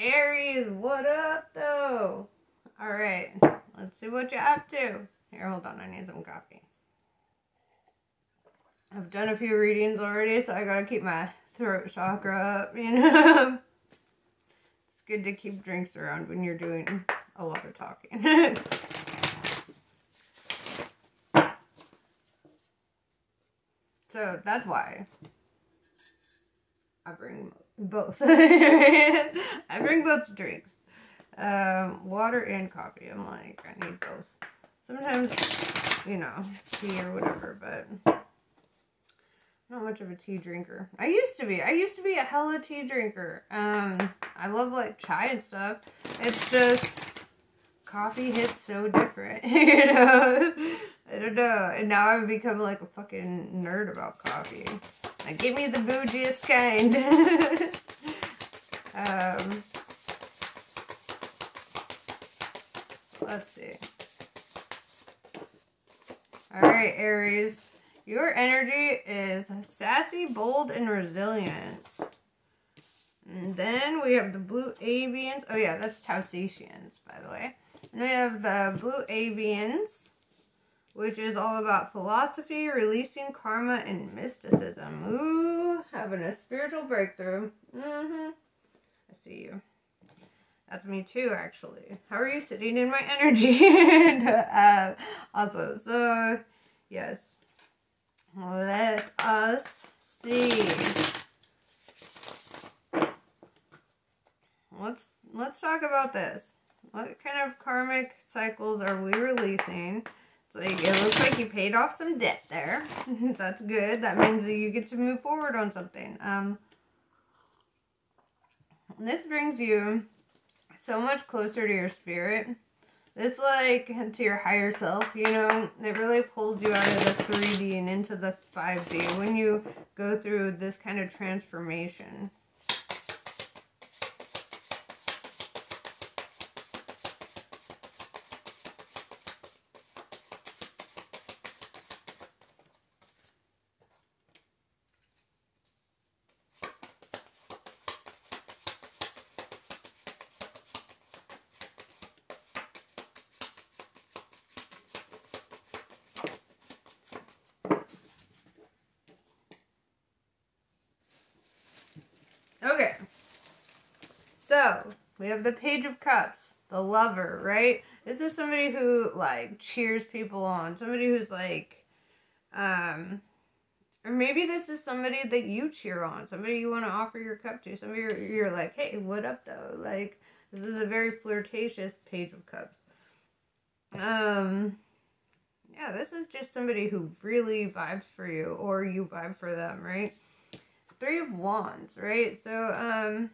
Aries, what up though? Alright, let's see what you're up to. Here, hold on, I need some coffee. I've done a few readings already, so I gotta keep my throat chakra up, you know? it's good to keep drinks around when you're doing a lot of talking. so that's why I bring both. I bring both drinks. Um, water and coffee. I'm like, I need both. Sometimes, you know, tea or whatever, but not much of a tea drinker. I used to be. I used to be a hella tea drinker. Um, I love like chai and stuff. It's just coffee hits so different, you know. I don't know. And now I've become like a fucking nerd about coffee. Like, give me the bougiest kind. um, let's see. All right, Aries. Your energy is sassy, bold, and resilient. And then we have the blue avians. Oh yeah, that's Tausatians, by the way. And we have the blue avians, which is all about philosophy, releasing karma, and mysticism. Ooh, having a spiritual breakthrough. Mm-hmm. I see you. That's me too, actually. How are you sitting in my energy? and, uh, also, so, yes. Let us see. Let's let's talk about this. What kind of karmic cycles are we releasing? Like it looks like you paid off some debt there. That's good. That means that you get to move forward on something. Um this brings you so much closer to your spirit this like to your higher self, you know, it really pulls you out of the 3D and into the 5D when you go through this kind of transformation. Okay. So, we have the Page of Cups, the lover, right? This is somebody who, like, cheers people on. Somebody who's, like, um, or maybe this is somebody that you cheer on. Somebody you want to offer your cup to. Somebody you're, you're like, hey, what up, though? Like, this is a very flirtatious Page of Cups. Um, yeah, this is just somebody who really vibes for you, or you vibe for them, right? Three of Wands, right? So, um...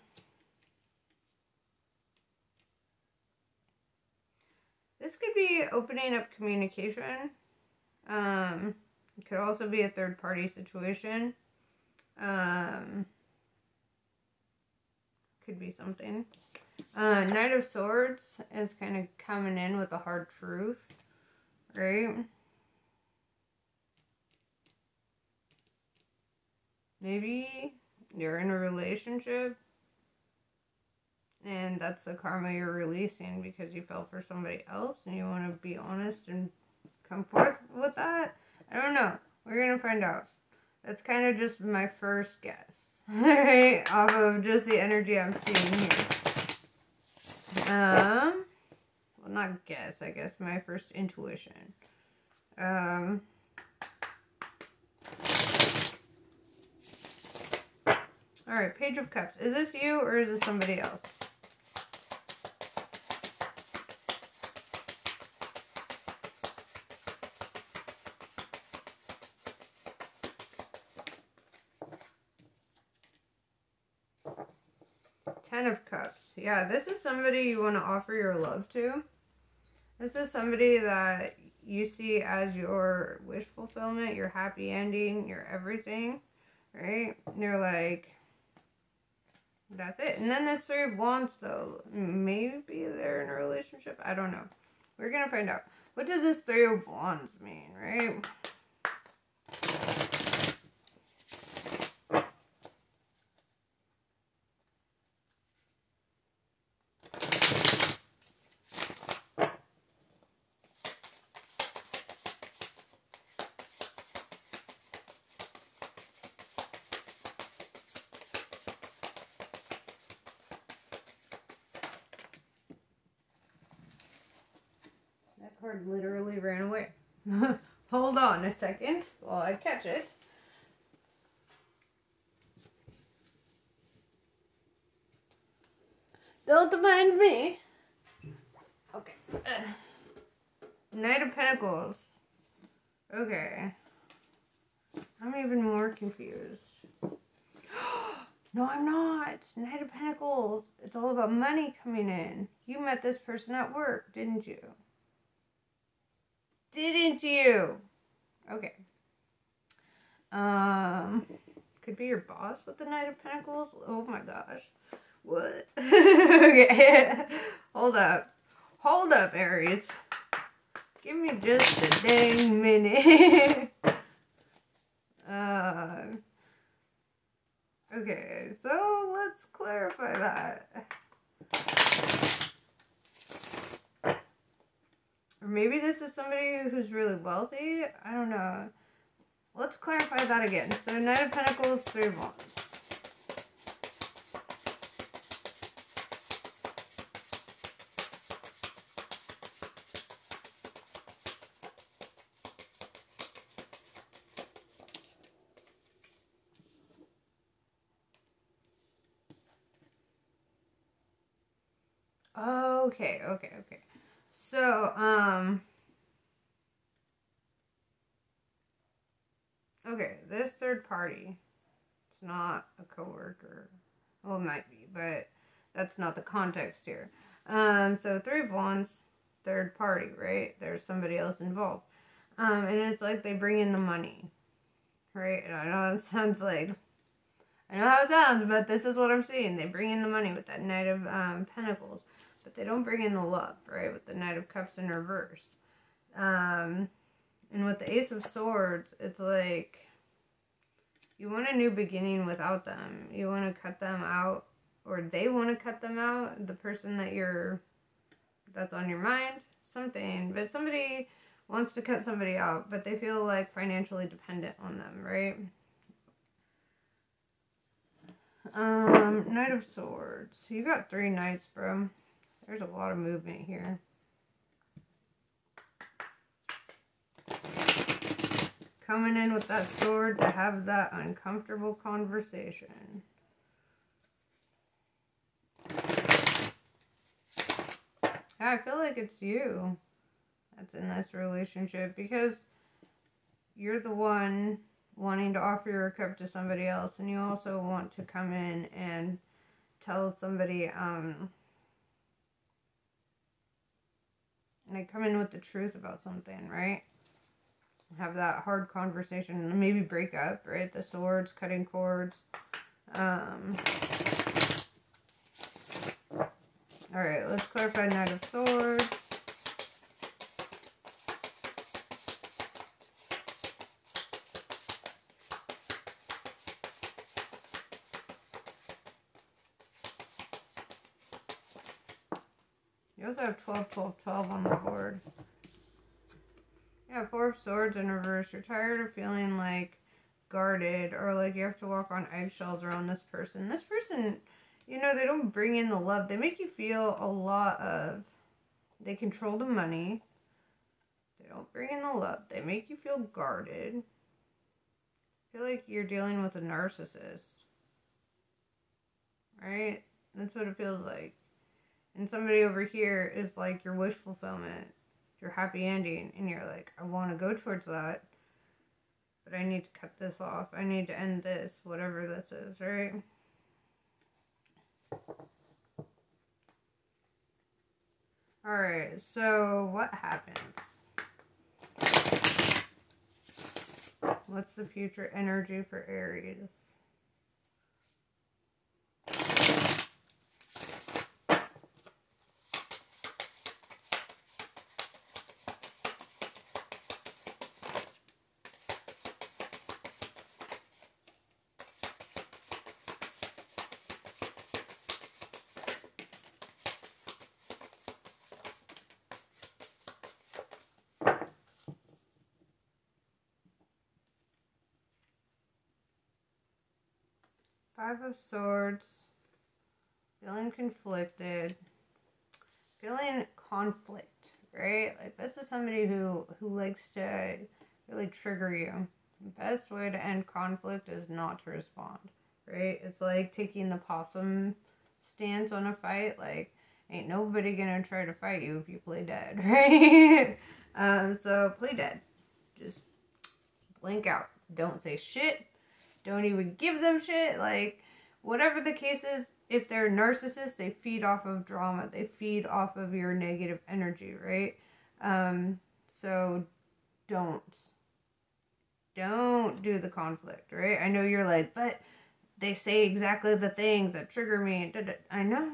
This could be opening up communication. Um, it could also be a third party situation. Um, could be something. Uh, Knight of Swords is kind of coming in with a hard truth, right? Maybe you're in a relationship and that's the karma you're releasing because you fell for somebody else and you want to be honest and come forth with that. I don't know. We're going to find out. That's kind of just my first guess. right? Off of just the energy I'm seeing here. Um, well, not guess, I guess my first intuition. Um, All right, Page of Cups. Is this you or is this somebody else? Ten of Cups. Yeah, this is somebody you want to offer your love to. This is somebody that you see as your wish fulfillment, your happy ending, your everything, right? And you're like, that's it. And then this Three of Wands, though, maybe they're in a relationship. I don't know. We're going to find out. What does this Three of Wands mean, right? Literally ran away. Hold on a second while I catch it. Don't mind me. Okay. Uh, Knight of Pentacles. Okay. I'm even more confused. no, I'm not. Knight of Pentacles. It's all about money coming in. You met this person at work, didn't you? Didn't you? Okay. Um, could be your boss with the Knight of Pentacles. Oh my gosh. What? okay. Hold up. Hold up, Aries. Give me just a dang minute. uh, okay, so let's clarify that. Or maybe this is somebody who's really wealthy. I don't know. Let's clarify that again. So Knight of Pentacles, Three of Wands. Okay, okay, okay. So, um, okay, this third party, it's not a coworker. Well, it might be, but that's not the context here. Um, so three of wands, third party, right? There's somebody else involved. Um, and it's like they bring in the money, right? And I know it sounds like, I know how it sounds, but this is what I'm seeing. They bring in the money with that Knight of um, Pentacles they don't bring in the love, right? With the Knight of Cups in reverse. Um, and with the Ace of Swords, it's like you want a new beginning without them. You want to cut them out, or they want to cut them out. The person that you're, that's on your mind, something. But somebody wants to cut somebody out, but they feel like financially dependent on them, right? Um, Knight of Swords. You got three knights, bro. There's a lot of movement here. Coming in with that sword to have that uncomfortable conversation. I feel like it's you that's in this relationship because you're the one wanting to offer your cup to somebody else and you also want to come in and tell somebody um they come in with the truth about something, right? Have that hard conversation and maybe break up, right? The swords, cutting cords. Um, all right, let's clarify Knight of Swords. Also have 12, 12, 12 on the board. Yeah, Four of Swords in reverse. You're tired of feeling like guarded or like you have to walk on eggshells around this person. This person, you know, they don't bring in the love. They make you feel a lot of, they control the money. They don't bring in the love. They make you feel guarded. I feel like you're dealing with a narcissist. Right? That's what it feels like. And somebody over here is like your wish fulfillment, your happy ending, and you're like, I want to go towards that, but I need to cut this off. I need to end this, whatever this is, right? Alright, so what happens? What's the future energy for Aries? Five of Swords. Feeling conflicted. Feeling conflict, right? Like this is somebody who who likes to really trigger you. The best way to end conflict is not to respond, right? It's like taking the possum stance on a fight. Like, ain't nobody gonna try to fight you if you play dead, right? um, so play dead. Just blink out. Don't say shit. Don't even give them shit. Like, whatever the case is, if they're narcissists, they feed off of drama. They feed off of your negative energy, right? Um, so don't. Don't do the conflict, right? I know you're like, but they say exactly the things that trigger me. I know.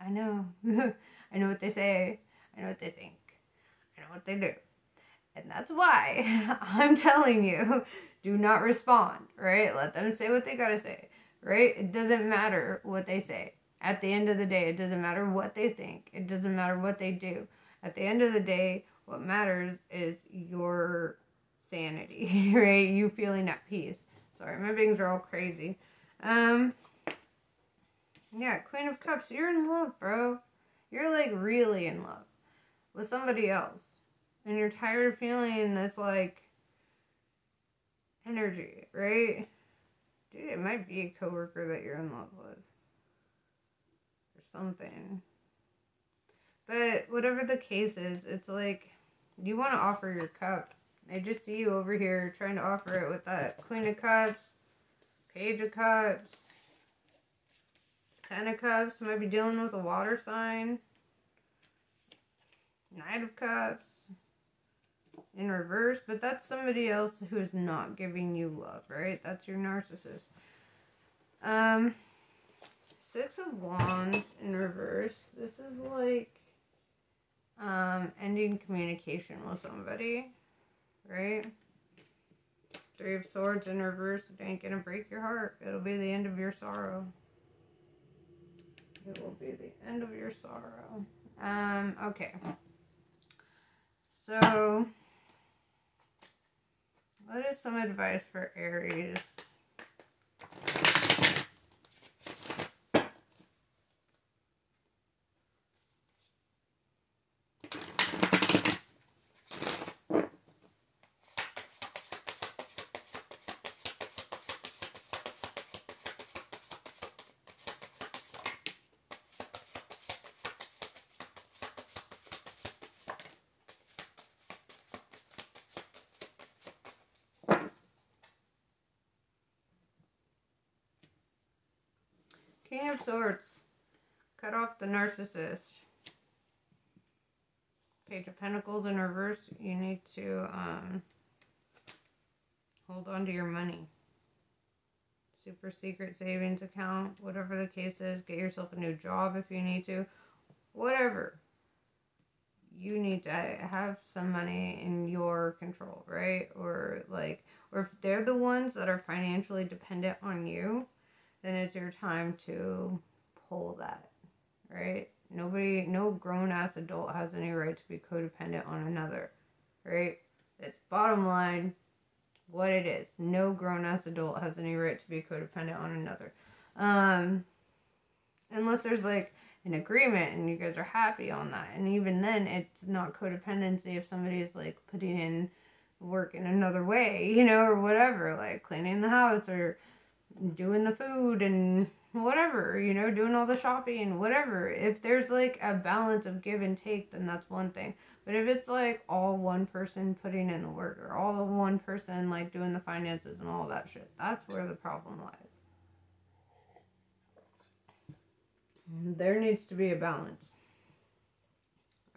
I know. I know what they say. I know what they think. I know what they do. And that's why I'm telling you do not respond, right? Let them say what they gotta say right? It doesn't matter what they say. At the end of the day, it doesn't matter what they think. It doesn't matter what they do. At the end of the day, what matters is your sanity, right? You feeling at peace. Sorry, my bangs are all crazy. Um, yeah, Queen of Cups, you're in love, bro. You're like really in love with somebody else. And you're tired of feeling this like energy, right? Dude, it might be a coworker that you're in love with. Or something. But whatever the case is, it's like you want to offer your cup. I just see you over here trying to offer it with that Queen of Cups, Page of Cups, Ten of Cups. Might be dealing with a water sign. Knight of Cups in reverse, but that's somebody else who's not giving you love, right? That's your narcissist. Um, Six of Wands in reverse. This is like um, ending communication with somebody, right? Three of Swords in reverse. It ain't gonna break your heart. It'll be the end of your sorrow. It will be the end of your sorrow. Um, okay. So, what is some advice for Aries? Of Swords. Cut off the narcissist. Page of Pentacles in reverse. You need to um, hold on to your money. Super secret savings account. Whatever the case is. Get yourself a new job if you need to. Whatever. You need to have some money in your control, right? Or like, or if they're the ones that are financially dependent on you, then it's your time to pull that, right? Nobody, no grown ass adult has any right to be codependent on another, right? It's bottom line what it is. No grown ass adult has any right to be codependent on another. Um, unless there's like an agreement and you guys are happy on that. And even then, it's not codependency if somebody is like putting in work in another way, you know, or whatever, like cleaning the house or doing the food and whatever, you know, doing all the shopping, whatever. If there's like a balance of give and take, then that's one thing. But if it's like all one person putting in the work or all the one person like doing the finances and all that shit, that's where the problem lies. There needs to be a balance.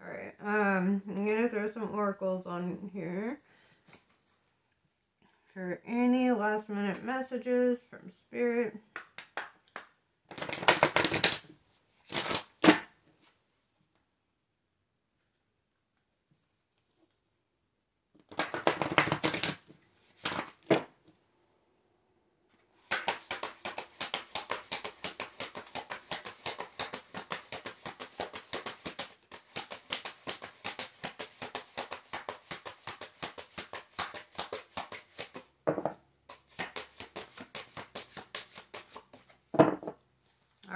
Alright, um, I'm gonna throw some oracles on here for any last minute messages from Spirit.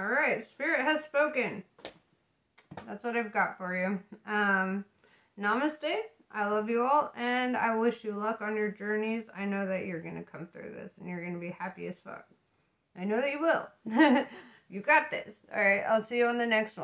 All right, Spirit has spoken. That's what I've got for you. Um, Namaste. I love you all, and I wish you luck on your journeys. I know that you're going to come through this, and you're going to be happy as fuck. I know that you will. you got this. All right, I'll see you on the next one.